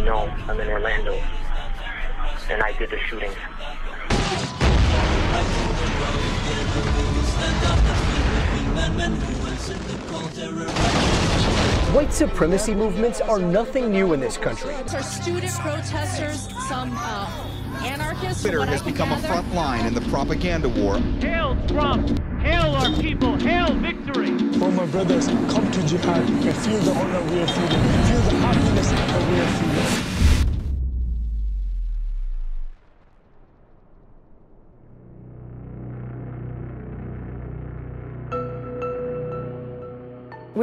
you know, I'm in Orlando, and I did the shooting. White supremacy movements are nothing new in this country. Are student protesters, some uh, anarchists? Twitter has can become a front line in the propaganda war. Hail Trump! Hail our people! Hail victory! For my brothers, come to jihad and feel the honor we are feeling, feel the happiness that we are feeling.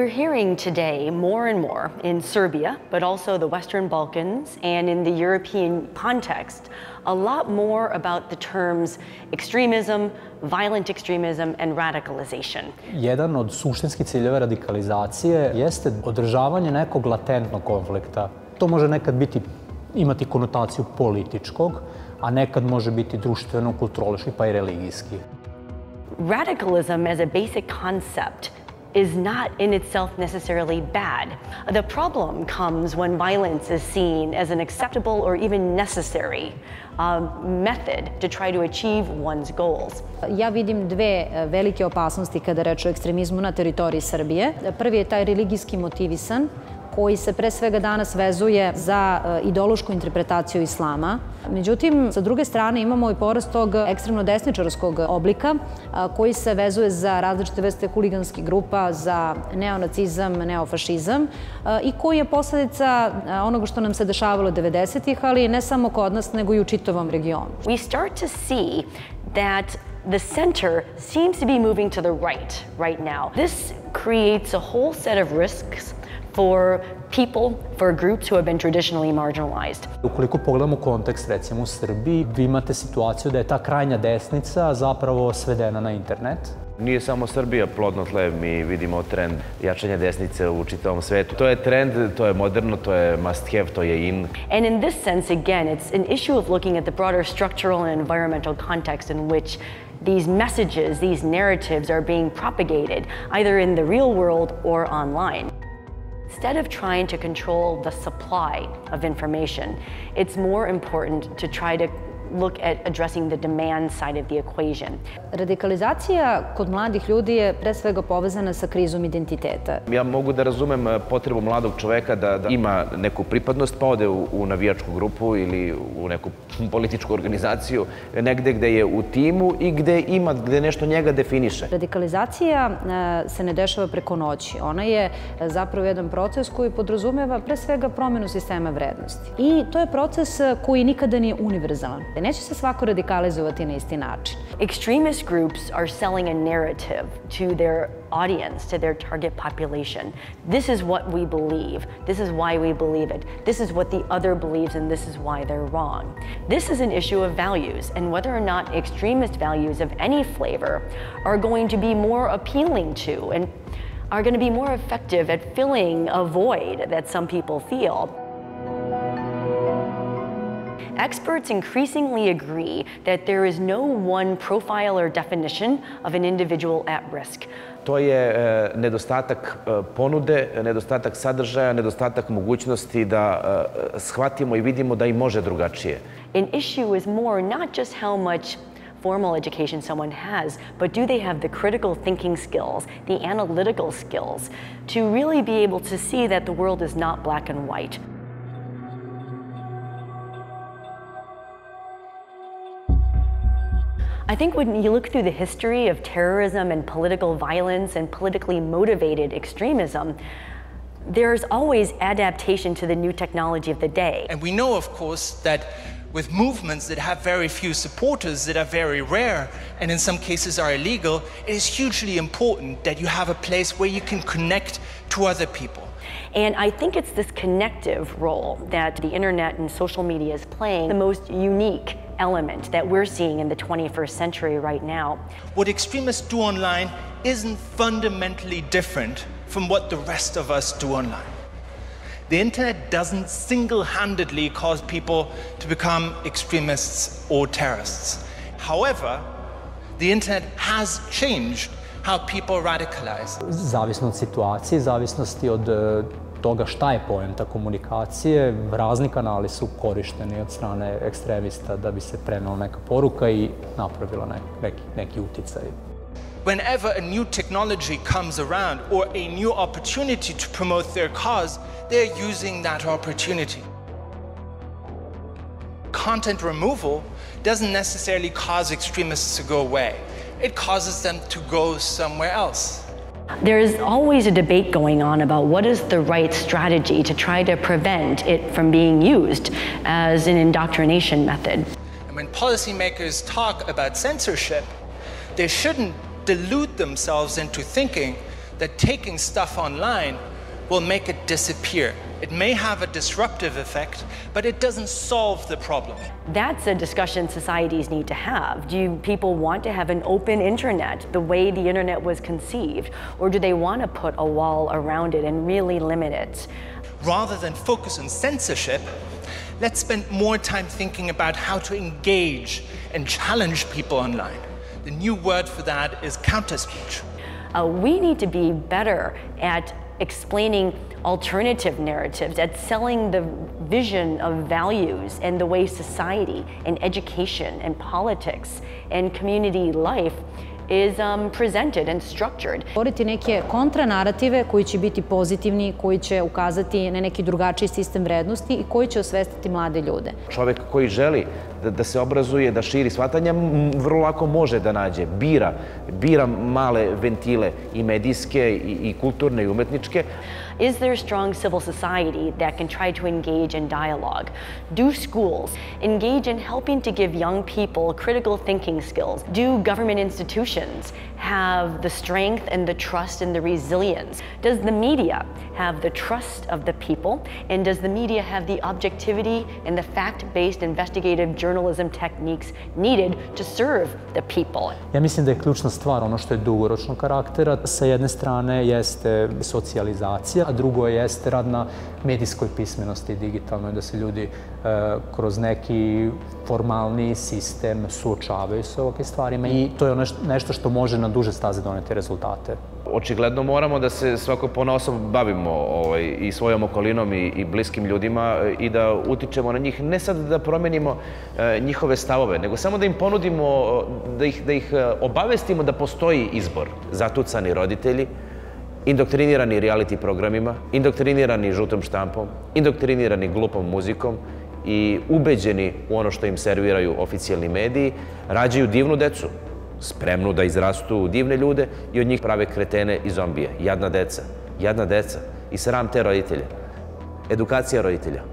We're hearing today more and more in Serbia, but also the Western Balkans and in the European context, a lot more about the terms extremism, violent extremism, and radicalization. Jedan od suštinskih ciljeva radikalizacije jeste održavanje nekog latentnog konflikta. To može nekad biti, imati konotaciju političkog, a nekad može biti društveno, kulturološki pa i religijski. Radicalism as a basic concept is not in itself necessarily bad. The problem comes when violence is seen as an acceptable or even necessary um, method to try to achieve one's goals. Ja vidim dve velike opasnosti kada reč o ekstremizmu na teritoriji Srbije. Prvi je taj religijski motivisan, koji se pre svega danas vezuje za e, ideološku interpretaciju islama. Međutim, sa druge strane imamo i porast tog ekstremno desničarskog oblika a, koji se vezuje za različite vrste huliganskih grupa, za neonacizam, neofašizam a, i koji je posledica onoga što nam se dešavalo 90-ih, ali ne samo kod nas, nego i u čitavom regionu. We start to see that the center seems to be moving to the right right now. This creates a whole set of risks for people, for groups who have been traditionally marginalized. Ukoliko pogledamo kontekst, recimo u Srbiji, vi imate situaciju da je ta krajnja desnica zapravo svedena na internet. Nije samo Srbija plodno tle, mi vidimo trend jačanja desnice u čitavom svetu. To je trend, to je moderno, to je must have, to je in. And in this sense, again, it's an issue of looking at the broader structural and environmental context in which these messages, these narratives are being propagated, either in the real world or online. Instead of trying to control the supply of information, it's more important to try to look at addressing the demand side of the equation. Radikalizacija kod mladih ljudi je pre svega povezana sa krizom identiteta. Ja mogu da razumem eh, potrebu mladog čoveka da, da ima neku pripadnost, pa ode u, u navijačku grupu ili u neku političku organizaciju, negde gde je u timu i gde ima, gde nešto njega definiše. Radikalizacija e, se ne dešava preko noći. Ona je e, zapravo jedan proces koji podrazumeva pre svega promenu sistema vrednosti. I to je proces koji nikada nije univerzalan. Neće se svako radikalizovati na isti način. Extremist groups are selling a narrative to their audience, to their target population. This is what we believe. This is why we believe it. This is what the other believes, and this is why they're wrong. This is an issue of values, and whether or not extremist values of any flavor are going to be more appealing to and are going to be more effective at filling a void that some people feel. Experts increasingly agree that there is no one profile or definition of an individual at risk. To je nedostatak ponude, nedostatak sadržaja, nedostatak mogućnosti da shvatimo i vidimo da i može drugačije. An issue is more not just how much formal education someone has, but do they have the critical thinking skills, the analytical skills, to really be able to see that the world is not black and white. I think when you look through the history of terrorism and political violence and politically motivated extremism, there's always adaptation to the new technology of the day. And we know, of course, that with movements that have very few supporters, that are very rare, and in some cases are illegal, it is hugely important that you have a place where you can connect to other people. And I think it's this connective role that the internet and social media is playing, the most unique element that we're seeing in the 21st century right now. What extremists do online isn't fundamentally different from what the rest of us do online. The internet doesn't single handedly cause people to become extremists or terrorists. However, the internet has changed how people radicalize. Zavisno od situacije, zavisnosti od toga šta je poenta komunikacije, razni kanali su korišteni od strane ekstremista da bi se prenala neka poruka i napravila neki, neki uticaj. Whenever a new technology comes around or a new opportunity to promote their cause, they're using that opportunity. Content removal doesn't necessarily cause extremists to go away. It causes them to go somewhere else. There's always a debate going on about what is the right strategy to try to prevent it from being used as an indoctrination method. And when policymakers talk about censorship, they shouldn't delude themselves into thinking that taking stuff online will make it disappear. It may have a disruptive effect, but it doesn't solve the problem. That's a discussion societies need to have. Do people want to have an open internet the way the internet was conceived? Or do they want to put a wall around it and really limit it? Rather than focus on censorship, let's spend more time thinking about how to engage and challenge people online. The new word for that is counter speech. Uh, we need to be better at explaining alternative narratives, at selling the vision of values and the way society and education and politics and community life is um, presented and structured. Stvoriti neke kontranarative koji će biti pozitivni, koji će ukazati na neki drugačiji sistem vrednosti i koji će osvestiti mlade ljude. Čovek koji želi da, da se obrazuje, da širi shvatanja, vrlo lako može da nađe, bira, bira male ventile i medijske i, i kulturne i umetničke. Is there strong civil society that can try to engage in dialogue? Do schools engage in helping to give young people critical thinking skills? Do government institutions have the strength and the trust and the resilience? Does the media have the trust of the people? And does the media have the objectivity and the fact-based investigative journalism techniques needed to serve the people? Ja mislim da je ključna stvar ono što je dugoročnog karaktera. Sa jedne strane jeste socijalizacija, a drugo jeste rad na medijskoj pismenosti digitalnoj, da se ljudi e, kroz neki formalni sistem suočavaju sa ovakvim stvarima i to je nešto što može na duže staze doneti rezultate. Očigledno moramo da se svako ponosom bavimo ovaj, i svojom okolinom i, i bliskim ljudima e, i da utičemo na njih, ne sad da promenimo e, njihove stavove, nego samo da im ponudimo, da ih, da ih e, obavestimo da postoji izbor. Zatucani roditelji, indoktrinirani reality programima, indoktrinirani žutom štampom, indoktrinirani glupom muzikom i ubeđeni u ono što im serviraju oficijalni mediji, rađaju divnu decu, spremnu da izrastu divne ljude i od njih prave kretene i zombije. Jadna deca, jadna deca i sram te roditelje. Edukacija roditelja.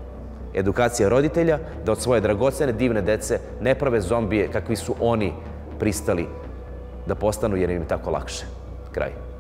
Edukacija roditelja da od svoje dragocene divne dece ne prave zombije kakvi su oni pristali da postanu jer im je tako lakše. Kraj.